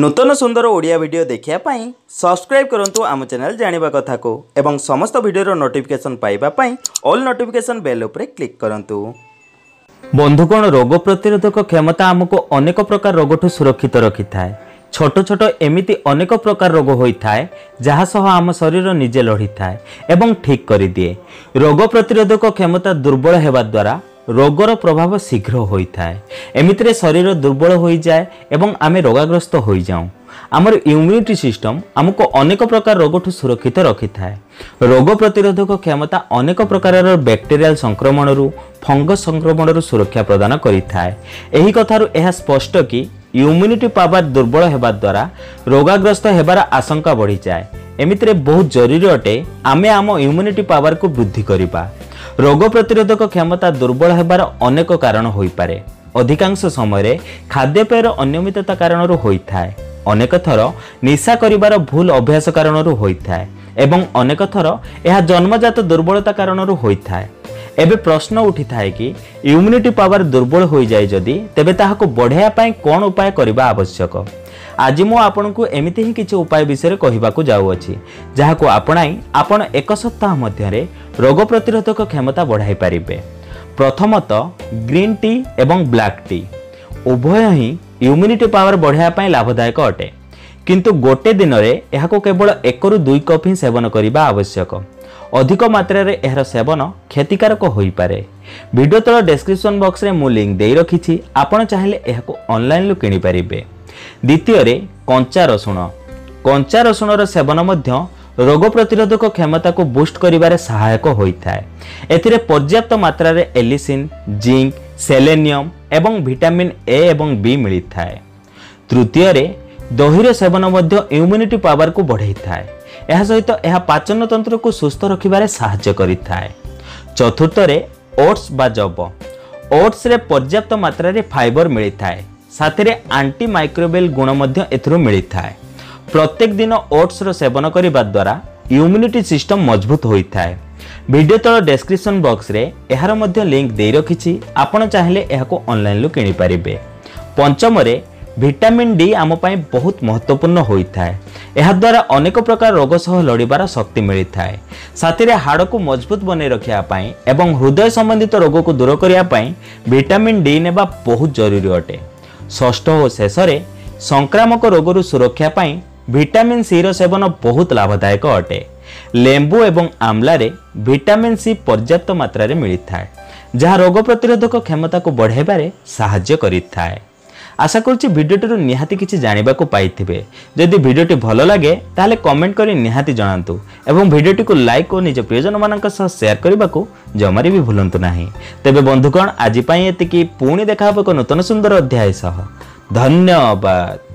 নূতন সুন্দর ওড়িয়া ভিডিও দেখা সবসক্রাইব করতু আমার চ্যানেল জাঁয়া কথা এবং সমস্ত ভিডিওর নোটিফিকেসন পাইবা অল নোটিফিকেসন বেল উপরে ক্লিক করতু বন্ধুগণ রোগ প্রতিরোধক ক্ষমতা আমাকে অনেক প্রকার রোগ ঠু সুরক্ষিত রক্ষি থাকে ছোট ছোট এমিতি অনেক প্রকার রোগ হয়ে থাকে যাসহ আমার শরীর নিজে লড়ি থাকে এবং ঠিক করে দিয়ে রোগ প্রতিরোধক ক্ষমতা দুর্বল হওয়া দ্বারা রোগর প্রভাব শীঘ্র হয়ে থাকে এমিতিরে শরীর দুর্বল হয়ে যায় এবং আমি রোগাগ্রস্ত হয়ে যাও আমার ইম্যুনিটি সিস্টম আমি অনেক প্রকার রোগঠু সুরক্ষিত রক্ষি থাকে রোগ প্রতিরোধক ক্ষমতা অনেক প্রকারের ব্যাকটেরিয়াল সংক্রমণর ফঙ্গস সংক্রমণর সুরক্ষা প্রদান করে থাকে এই কথার স্পষ্ট কি ইম্যুনিটি পাওয়ার দুর্বল হওয়া দ্বারা রোগাগ্রস্ত হবার আশঙ্কা বড়ি যায় এমিতিরে বহু জরুরি অটে আমি আম ইম্যুনিটি পাওয়ারকে বৃদ্ধি করা ରୋଗ ପ୍ରତିରୋଧକ କ୍ଷମତା ଦୁର୍ବଳ ହେବାର ଅନେକ କାରଣ ହୋଇପାରେ ଅଧିକାଂଶ ସମୟରେ ଖାଦ୍ୟପେୟର ଅନିୟମିତତା କାରଣରୁ ହୋଇଥାଏ ଅନେକ ଥର ନିଶା କରିବାର ଭୁଲ ଅଭ୍ୟାସ କାରଣରୁ ହୋଇଥାଏ ଏବଂ ଅନେକ ଥର ଏହା ଜନ୍ମଜାତ ଦୁର୍ବଳତା କାରଣରୁ ହୋଇଥାଏ ଏବେ ପ୍ରଶ୍ନ ଉଠିଥାଏ କି ଇମ୍ୟୁନିଟି ପାୱାର ଦୁର୍ବଳ ହୋଇଯାଏ ଯଦି ତେବେ ତାହାକୁ ବଢ଼ାଇବା ପାଇଁ କ'ଣ ଉପାୟ କରିବା ଆବଶ୍ୟକ ଆଜି ମୁଁ ଆପଣଙ୍କୁ ଏମିତି ହିଁ କିଛି ଉପାୟ ବିଷୟରେ କହିବାକୁ ଯାଉଅଛି ଯାହାକୁ ଆପଣାଇ ଆପଣ ଏକ ସପ୍ତାହ ମଧ୍ୟରେ ରୋଗ ପ୍ରତିରୋଧକ କ୍ଷମତା ବଢ଼ାଇ ପାରିବେ ପ୍ରଥମତଃ ଗ୍ରୀନ୍ ଟି ଏବଂ ବ୍ଲାକ୍ ଟି ଉଭୟ ହିଁ ଇମ୍ୟୁନିଟି ପାୱାର ବଢ଼ାଇବା ପାଇଁ ଲାଭଦାୟକ ଅଟେ କିନ୍ତୁ ଗୋଟେ ଦିନରେ ଏହାକୁ କେବଳ ଏକରୁ ଦୁଇ କପ୍ ହିଁ ସେବନ କରିବା ଆବଶ୍ୟକ ଅଧିକ ମାତ୍ରାରେ ଏହାର ସେବନ କ୍ଷତିକାରକ ହୋଇପାରେ ଭିଡ଼ିଓ ତଳ ଡେସ୍କ୍ରିପସନ୍ ବକ୍ସରେ ମୁଁ ଲିଙ୍କ୍ ଦେଇ ରଖିଛି ଆପଣ ଚାହିଁଲେ ଏହାକୁ ଅନଲାଇନ୍ରୁ କିଣିପାରିବେ ଦ୍ୱିତୀୟରେ କଞ୍ଚା ରସୁଣ କଞ୍ଚା ରସୁଣର ସେବନ ମଧ୍ୟ ରୋଗ ପ୍ରତିରୋଧକ କ୍ଷମତାକୁ ବୁଷ୍ଟ କରିବାରେ ସହାୟକ ହୋଇଥାଏ ଏଥିରେ ପର୍ଯ୍ୟାପ୍ତ ମାତ୍ରାରେ ଏଲିସିନ୍ ଜିଙ୍କ୍ ସେଲେନିୟମ୍ ଏବଂ ଭିଟାମିନ୍ ଏ ଏବଂ ବି ମିଳିଥାଏ ତୃତୀୟରେ ଦହିର ସେବନ ମଧ୍ୟ ଇମ୍ୟୁନିଟି ପାୱାରକୁ ବଢ଼ାଇଥାଏ ଏହା ସହିତ ଏହା ପାଚନତନ୍ତ୍ରକୁ ସୁସ୍ଥ ରଖିବାରେ ସାହାଯ୍ୟ କରିଥାଏ ଚତୁର୍ଥରେ ଓଟ୍ସ ବା ଜବ ଓଟ୍ସରେ ପର୍ଯ୍ୟାପ୍ତ ମାତ୍ରାରେ ଫାଇବର ମିଳିଥାଏ ସାଥିରେ ଆଣ୍ଟି ମାଇକ୍ରୋବେଲ୍ ଗୁଣ ମଧ୍ୟ ଏଥିରୁ ମିଳିଥାଏ ପ୍ରତ୍ୟେକ ଦିନ ଓଟ୍ସର ସେବନ କରିବା ଦ୍ୱାରା ଇମ୍ୟୁନିଟି ସିଷ୍ଟମ୍ ମଜବୁତ ହୋଇଥାଏ ଭିଡ଼ିଓ ତଳ ଡେସ୍କ୍ରିପ୍ସନ୍ ବକ୍ସରେ ଏହାର ମଧ୍ୟ ଲିଙ୍କ୍ ଦେଇ ରଖିଛି ଆପଣ ଚାହିଁଲେ ଏହାକୁ ଅନଲାଇନ୍ରୁ କିଣିପାରିବେ ପଞ୍ଚମରେ ଭିଟାମିନ୍ ଡି ଆମ ପାଇଁ ବହୁତ ମହତ୍ତ୍ୱପୂର୍ଣ୍ଣ ହୋଇଥାଏ ଏହାଦ୍ୱାରା ଅନେକ ପ୍ରକାର ରୋଗ ସହ ଲଢ଼ିବାର ଶକ୍ତି ମିଳିଥାଏ ସାଥିରେ ହାଡ଼କୁ ମଜବୁତ ବନେଇ ରଖିବା ପାଇଁ ଏବଂ ହୃଦୟ ସମ୍ବନ୍ଧିତ ରୋଗକୁ ଦୂର କରିବା ପାଇଁ ଭିଟାମିନ୍ ଡି ନେବା ବହୁତ ଜରୁରୀ ଅଟେ ଷଷ୍ଠ ଓ ଶେଷରେ ସଂକ୍ରାମକ ରୋଗରୁ ସୁରକ୍ଷା ପାଇଁ ଭିଟାମିନ୍ ସିର ସେବନ ବହୁତ ଲାଭଦାୟକ ଅଟେ ଲେମ୍ବୁ ଏବଂ ଆମ୍ଲାରେ ଭିଟାମିନ୍ ସି ପର୍ଯ୍ୟାପ୍ତ ମାତ୍ରାରେ ମିଳିଥାଏ ଯାହା ରୋଗ ପ୍ରତିରୋଧକ କ୍ଷମତାକୁ ବଢ଼ାଇବାରେ ସାହାଯ୍ୟ କରିଥାଏ আশা করছি ভিডিওটির নিহাতি কিছু জাঁয়া পাইবে যদি ভিডিওটি ভালো লাগে তাহলে কমেন্ট করে নিহাতি জনাতু এবং ভিডিওটি লাইক ও নিজ প্রিয়জন মান সেয়ার করা জমারি বি ভুলতু না তেবে বন্ধুগণ আজপাই এতিকি পুঁ দেখা হব এক নূতন সুন্দর অধ্যায় সহ ধন্যবাদ